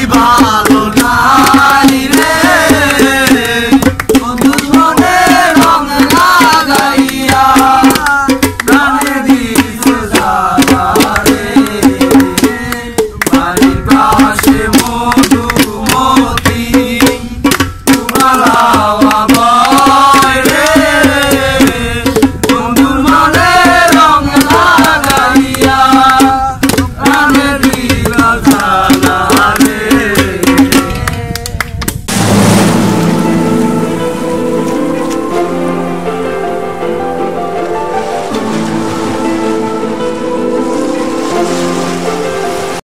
一把拉住